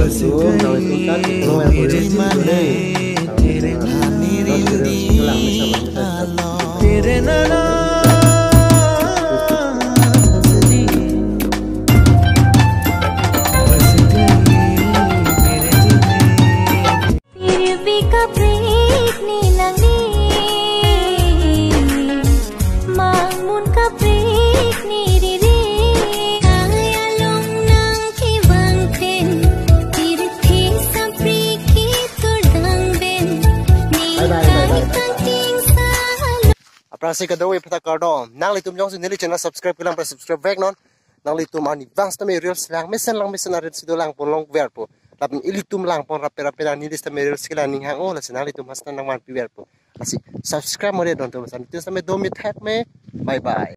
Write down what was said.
Você o não, não tá, não é por isso, prasi ka dawi pata kardo nang li tum jong sin ni channel subscribe kilang pra subscribe vek non. Nang li tum ani vang sta me reels lang mesen lang mesen arit sido lang pon long ver po lap ili tum lang pon rapi rapi ni lista me reels kilang ning hang oh la sinali tum hastan nang man pi ver po asi subscribe mo re don to san tu sa me do mi tag me. Bye bye